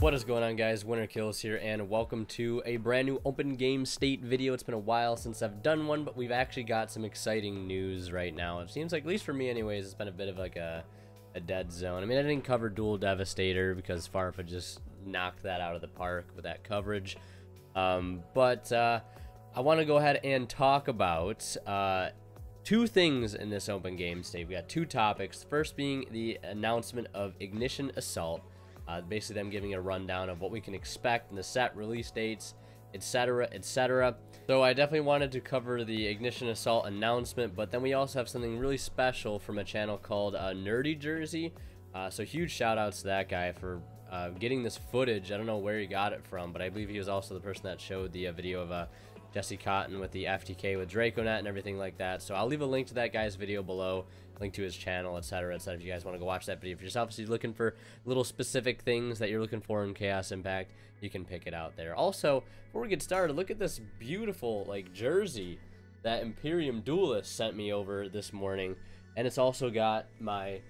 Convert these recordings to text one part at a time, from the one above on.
What is going on guys, Winter Killz here and welcome to a brand new open game state video. It's been a while since I've done one, but we've actually got some exciting news right now. It seems like, at least for me anyways, it's been a bit of like a, a dead zone. I mean, I didn't cover Duel Devastator because Farfa just knocked that out of the park with that coverage. Um, but uh, I want to go ahead and talk about uh, two things in this open game state. We got two topics. First being the announcement of Ignition Assault. Uh, basically, them giving a rundown of what we can expect in the set, release dates, etc., etc. So I definitely wanted to cover the Ignition Assault announcement, but then we also have something really special from a channel called uh, Nerdy Jersey. Uh, so huge shout outs to that guy for uh, getting this footage. I don't know where he got it from, but I believe he was also the person that showed the uh, video of uh, Jesse Kotton with the FTK with Draconnet and everything like that. So I'll leave a link to that guy's video below, link to his channel, etc., etc. If you guys want to go watch that video for yourself, so you're looking for little specific things that you're looking for in Chaos Impact, you can pick it out there. Also, before we get started, look at this beautiful like jersey that Imperium Duelist sent me over this morning, and it's also got my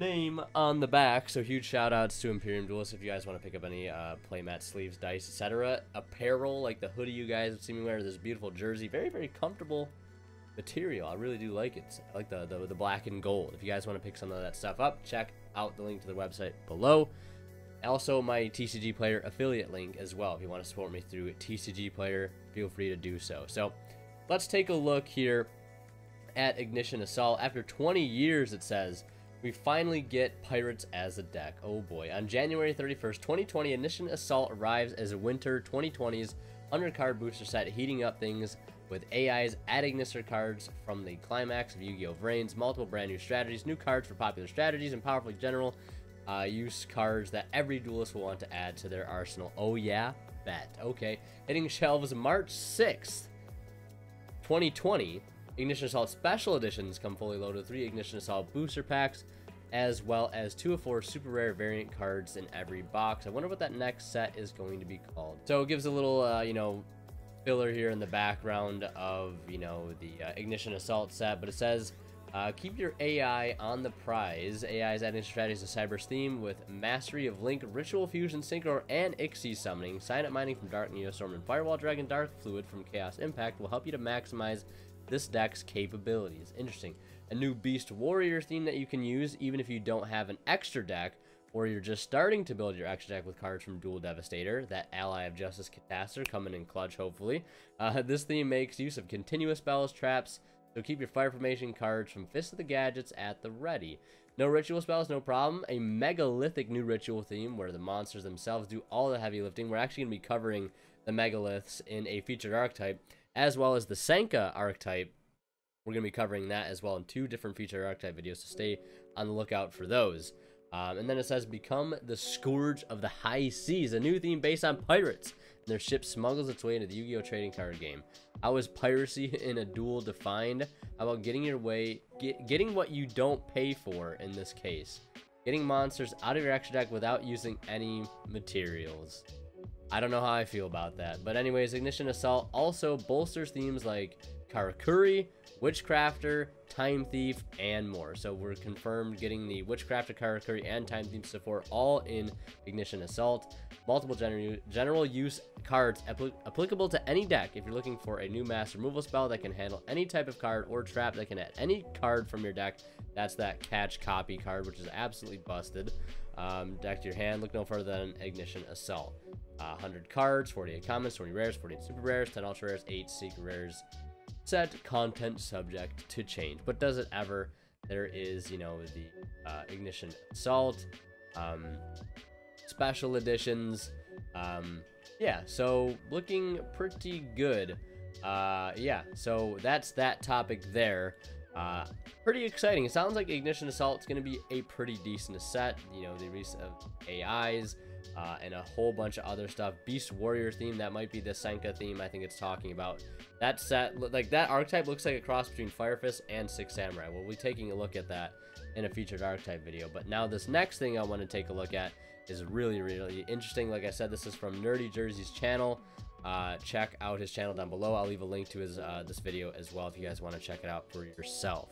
name on the back. So huge shout outs to Imperium Duelist if you guys want to pick up any uh, playmat sleeves, dice, etc. Apparel like the hoodie you guys have seen me wear. This beautiful jersey, very very comfortable material. I really do like it. I like the, the the black and gold. If you guys want to pick some of that stuff up, check out the link to the website below. Also, my TCG Player affiliate link as well. If you want to support me through TCG Player, feel free to do so. So, let's take a look here at Ignition Assault. After 20 years, it says, we finally get Pirates as a deck. Oh boy. On January 31st, 2020, Ignition Assault arrives as a winter 2020's undercard booster set, heating up things with AI's adding Ignister cards from the climax of Yu-Gi-Oh! Vrains, multiple brand new strategies, new cards for popular strategies, and powerful general uh, use cards that every duelist will want to add to their arsenal. Oh yeah? Bet. Okay. Hitting shelves March 6th, 2020. Ignition Assault Special Editions come fully loaded with three Ignition Assault booster packs, as well as two of four super rare variant cards in every box. I wonder what that next set is going to be called. So it gives a little, uh, you know, filler here in the background of, you know, the uh, Ignition Assault set, but it says, uh, keep your AI on the prize. AI is adding strategies to Cyberse theme with Mastery of Link, Ritual Fusion, Synchro, and Xyz Summoning. Cynet Mining from Dark Neostorm and Firewall Dragon Dark Fluid from Chaos Impact will help you to maximize this deck's capabilities. Interesting. A new Beast Warrior theme that you can use even if you don't have an extra deck or you're just starting to build your extra deck with cards from Duel Devastator, that Ally of Justice Catastor coming in clutch hopefully. Uh, this theme makes use of continuous spells, traps, so keep your Fire Formation cards from Fist of the Gadgets at the ready. No ritual spells, no problem. A megalithic new ritual theme where the monsters themselves do all the heavy lifting. We're actually going to be covering the megaliths in a featured archetype as well as the Sanka archetype. We're going to be covering that as well in two different feature archetype videos, so stay on the lookout for those. Um, and then it says, Become the Scourge of the High Seas, a new theme based on pirates. And their ship smuggles its way into the Yu-Gi-Oh! trading card game. How is piracy in a duel defined? How about getting your way, get, getting what you don't pay for in this case? Getting monsters out of your extra deck without using any materials. I don't know how I feel about that. But anyways, Ignition Assault also bolsters themes like Karakuri, Witchcrafter, Time Thief, and more. So we're confirmed getting the Witchcrafter, Karakuri, and Time Thief support all in Ignition Assault. Multiple general, general use cards apl applicable to any deck if you're looking for a new mass removal spell that can handle any type of card or trap that can add any card from your deck. That's that catch copy card, which is absolutely busted. Um, deck to your hand, look no further than Ignition Assault. Uh, 100 cards, 48 commons, 20 rares, 48 super rares, 10 ultra rares, 8 secret rares. Set content subject to change. But does it ever? There is, you know, the uh, Ignition Assault, um, special editions. Um, yeah, so looking pretty good. Uh, yeah, so that's that topic there. Uh, pretty exciting. It sounds like Ignition Assault is going to be a pretty decent set. You know, the release of AIs, uh, and a whole bunch of other stuff. Beast Warrior theme, that might be the Sanka theme I think it's talking about. That set, like that archetype looks like a cross between Fire Fist and Six Samurai. We'll be taking a look at that in a featured archetype video. But now this next thing I want to take a look at is really, really interesting. Like I said, this is from Nerdy Jersey's channel. Uh, check out his channel down below. I'll leave a link to his uh, this video as well if you guys want to check it out for yourself.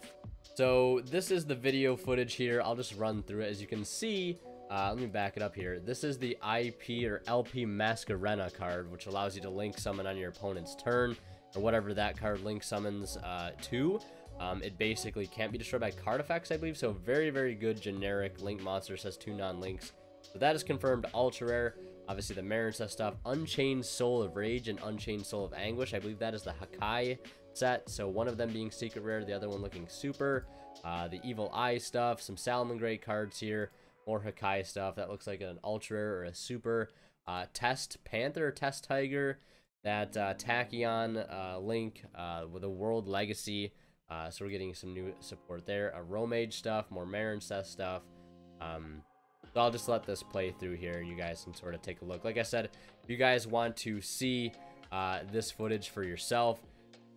So this is the video footage here. I'll just run through it. As you can see, uh, let me back it up here. This is the IP or LP Masquerena card, which allows you to link summon on your opponent's turn, or whatever that card link summons uh, to. Um, it basically can't be destroyed by card effects, I believe, so very, very good generic link monster, says two non-links. So that is confirmed ultra rare. Obviously, the Marincess stuff, Unchained Soul of Rage and Unchained Soul of Anguish. I believe that is the Hakai set, so one of them being secret rare, the other one looking super. Uh, the Evil Eye stuff, some Salamangreat cards here, more Hakai stuff. That looks like an ultra or a super. Uh, Test Panther, Test Tiger, that uh, Tachyon uh, Link uh, with a World Legacy. Uh, so we're getting some new support there. Aromage stuff, more Marincess stuff. Um, so I'll just let this play through here and you guys can sort of take a look. Like I said, if you guys want to see uh, this footage for yourself,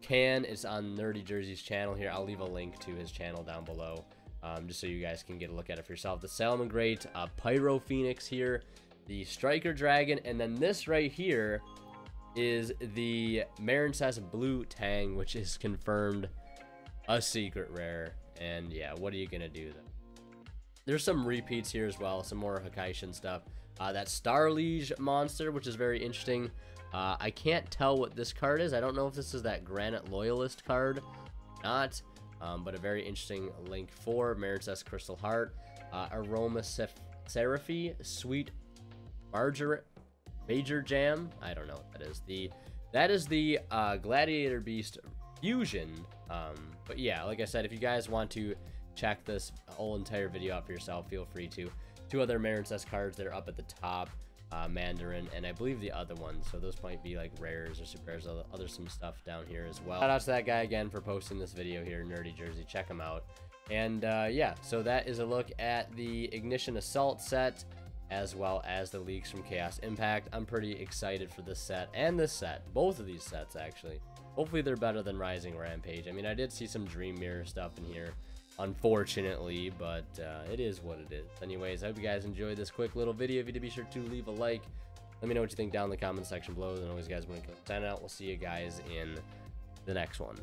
can is on Nerdy Jersey's channel here. I'll leave a link to his channel down below um, just so you guys can get a look at it for yourself. The Salamangreat, uh, Pyro Phoenix here, the Striker Dragon, and then this right here is the Marincess Blue Tang, which is confirmed a secret rare. And yeah, what are you going to do? There's some repeats here as well, some more Hakaishin stuff. Uh, that Star Liege monster, which is very interesting. Uh, I can't tell what this card is. I don't know if this is that Granite Loyalist card. Not. Um, but a very interesting link for Marincess Crystal Heart. Uh, Aroma Seraphy, Sweet Margar Major Jam. I don't know what that is. The That is the uh, Gladiator Beast Fusion. Um, but yeah, like I said, if you guys want to check this whole entire video out for yourself, feel free to. Two other Marincess cards that are up at the top uh, Mandarin, and I believe the other ones. So those might be like rares or super rares. Other some stuff down here as well. Shout out to that guy again for posting this video here, Nerdy Jersey. Check him out. And uh, yeah, so that is a look at the Ignition Assault set as well as the leaks from Chaos Impact. I'm pretty excited for this set and this set. Both of these sets, actually. Hopefully they're better than Rising Rampage. I mean, I did see some Dream Mirror stuff in here unfortunately, but uh, it is what it is. Anyways, I hope you guys enjoyed this quick little video. If you did, be sure to leave a like. Let me know what you think down in the comment section below. And always, guys, when we sign out, we'll see you guys in the next one.